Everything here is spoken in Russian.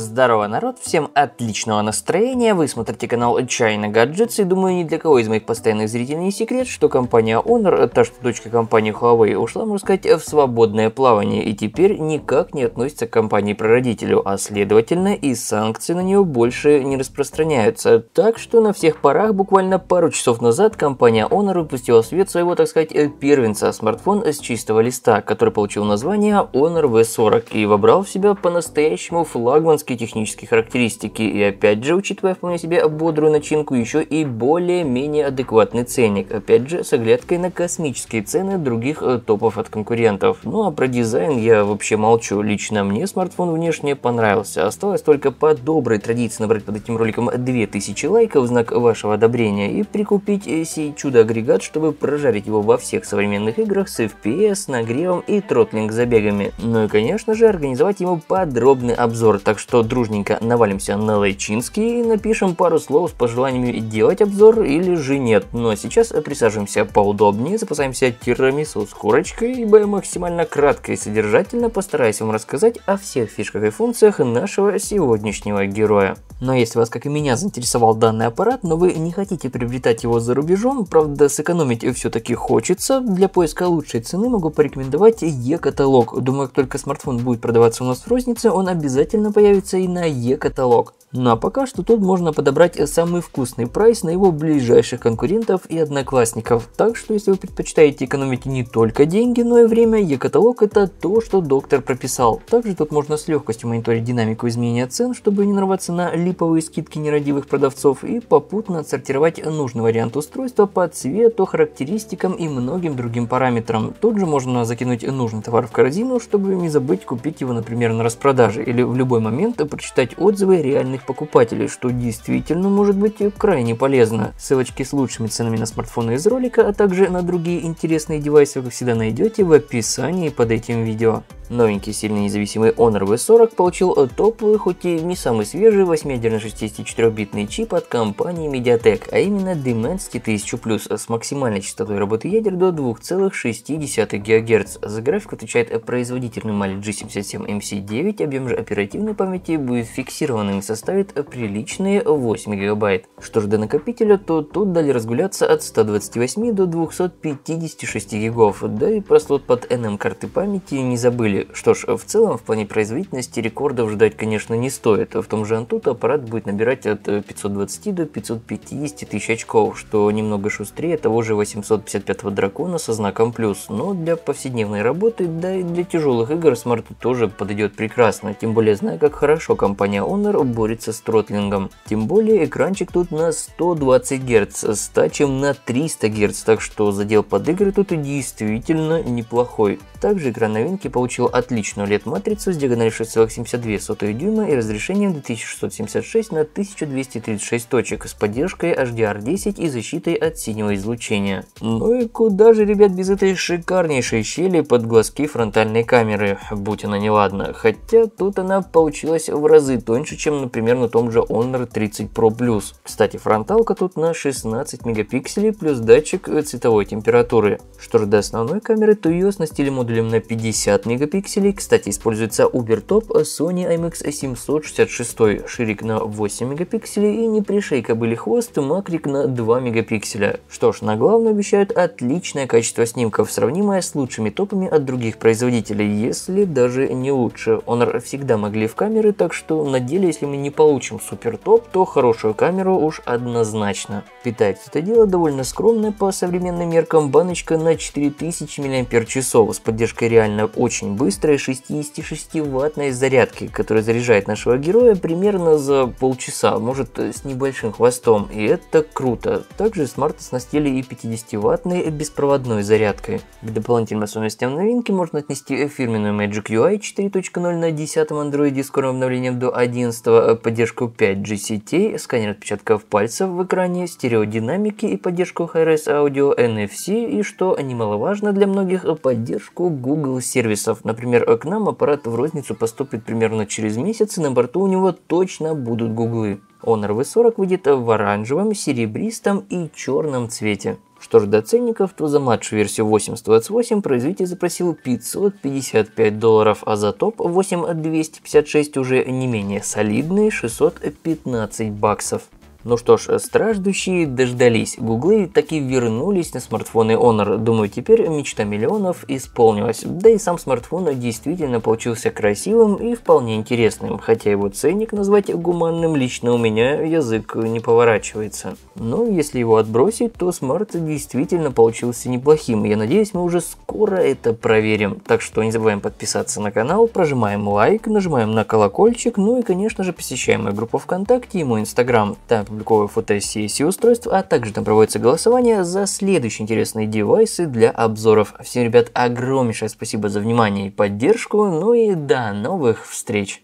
Здорово, народ, всем отличного настроения, вы смотрите канал China Gadgets, и думаю, ни для кого из моих постоянных зрителей не секрет, что компания Honor, та что дочка компании Huawei, ушла, можно сказать, в свободное плавание, и теперь никак не относится к компании-прародителю, а следовательно и санкции на нее больше не распространяются. Так что на всех парах буквально пару часов назад компания Honor выпустила в свет своего, так сказать, первенца, смартфон с чистого листа, который получил название Honor V40 и вобрал в себя по-настоящему флагманский высокие технические характеристики. И опять же, учитывая вполне себе бодрую начинку, еще и более-менее адекватный ценник, опять же с оглядкой на космические цены других э, топов от конкурентов. Ну а про дизайн я вообще молчу, лично мне смартфон внешне понравился, осталось только по доброй традиции набрать под этим роликом 2000 лайков в знак вашего одобрения и прикупить э, сей чудо-агрегат, чтобы прожарить его во всех современных играх с FPS, нагревом и тротлинг забегами. Ну и конечно же организовать ему подробный обзор, так что дружненько навалимся на Лайчинский и напишем пару слов с пожеланиями делать обзор или же нет. Но сейчас присаживаемся поудобнее, запасаемся тирамису с курочкой, ибо я максимально кратко и содержательно постараюсь вам рассказать о всех фишках и функциях нашего сегодняшнего героя. Но если вас, как и меня, заинтересовал данный аппарат, но вы не хотите приобретать его за рубежом, правда сэкономить все-таки хочется, для поиска лучшей цены могу порекомендовать e-каталог. Думаю, как только смартфон будет продаваться у нас в рознице, он обязательно появится и на e-каталог. Ну а пока что тут можно подобрать самый вкусный прайс на его ближайших конкурентов и одноклассников. Так что если вы предпочитаете экономить не только деньги, но и время, e-каталог это то, что доктор прописал. Также тут можно с легкостью мониторить динамику изменения цен, чтобы не нарваться на липовые скидки нерадивых продавцов и попутно отсортировать нужный вариант устройства по цвету, характеристикам и многим другим параметрам. Тут же можно закинуть нужный товар в корзину, чтобы не забыть купить его, например, на распродаже или в любой момент прочитать отзывы реальных потенциальных покупателей, что действительно может быть крайне полезно. Ссылочки с лучшими ценами на смартфоны из ролика, а также на другие интересные девайсы как всегда найдете в описании под этим видео. Новенький сильно независимый Honor V40 получил топовый, хоть и не самый свежий 8-ядерный 64-битный чип от компании MediaTek, а именно Dimensity 1000+, с максимальной частотой работы ядер до 2,6 ГГц. За графику отвечает производительный Mali G77MC9, объем же оперативной памяти будет фиксированным и составит приличные 8 ГБ. Что же до накопителя, то тут дали разгуляться от 128 до 256 ГБ, да и про слот под NM карты памяти не забыли. Что ж, в целом, в плане производительности рекордов ждать, конечно, не стоит. В том же Antutu аппарат будет набирать от 520 до 550 тысяч очков, что немного шустрее того же 855 дракона со знаком плюс. Но для повседневной работы, да и для тяжелых игр Smart тоже подойдет прекрасно. Тем более, зная, как хорошо компания Honor борется с тротлингом. Тем более, экранчик тут на 120 Гц, с тачем на 300 Гц, так что задел под игры тут действительно неплохой. Также экран новинки получил отличную LED-матрицу с диагональю 6,72 дюйма и разрешением 2676 на 1236 точек с поддержкой HDR10 и защитой от синего излучения. Ну и куда же, ребят, без этой шикарнейшей щели под глазки фронтальной камеры, будь она неладна. Хотя тут она получилась в разы тоньше, чем, например, на том же Honor 30 Pro Plus. Кстати, фронталка тут на 16 мегапикселей плюс датчик цветовой температуры. Что же до основной камеры, то ее оснастили модулем на 50 мегапикселей. Кстати, используется UberTop Sony IMX766, ширик на 8 мегапикселей и не пришей кобыли хвост, макрик на 2 мегапикселя. Что ж, на главное обещают отличное качество снимков, сравнимое с лучшими топами от других производителей, если даже не лучше. Honor всегда могли в камеры, так что на деле, если мы не получим супер топ, то хорошую камеру уж однозначно. Питается это дело довольно скромное по современным меркам баночка на 4000 мАч с поддержкой реально очень быстрой 66-ваттной зарядки, которая заряжает нашего героя примерно за полчаса, может с небольшим хвостом, и это круто. Также смарт оснастили и 50-ваттной беспроводной зарядкой. К дополнительным особенностям новинки можно отнести фирменную Magic UI 4.0 на 10 Android с скорым обновлением до 11, поддержку 5G сетей, сканер отпечатков пальцев в экране, стереодинамики и поддержку HRS Audio, NFC и, что немаловажно для многих, поддержку Google сервисов. Например, к нам аппарат в розницу поступит примерно через месяц, и на борту у него точно будут гуглы. Honor V40 выйдет в оранжевом, серебристом и черном цвете. Что же до ценников, то за младшую версию 828 производитель запросил 555 долларов, а за топ 8256 уже не менее солидные 615 баксов. Ну что ж, страждущие дождались. Гуглы таки вернулись на смартфоны Honor. Думаю, теперь мечта миллионов исполнилась. Да и сам смартфон действительно получился красивым и вполне интересным. Хотя его ценник назвать гуманным лично у меня язык не поворачивается. Но если его отбросить, то смарт действительно получился неплохим. Я надеюсь, мы уже скоро это проверим. Так что не забываем подписаться на канал, прожимаем лайк, нажимаем на колокольчик, ну и конечно же посещаем мою группу ВКонтакте и мой инстаграм. Там публиковываю фотосессии устройств, а также там проводится голосование за следующие интересные девайсы для обзоров. Всем, ребят, огромнейшее спасибо за внимание и поддержку, ну и до новых встреч!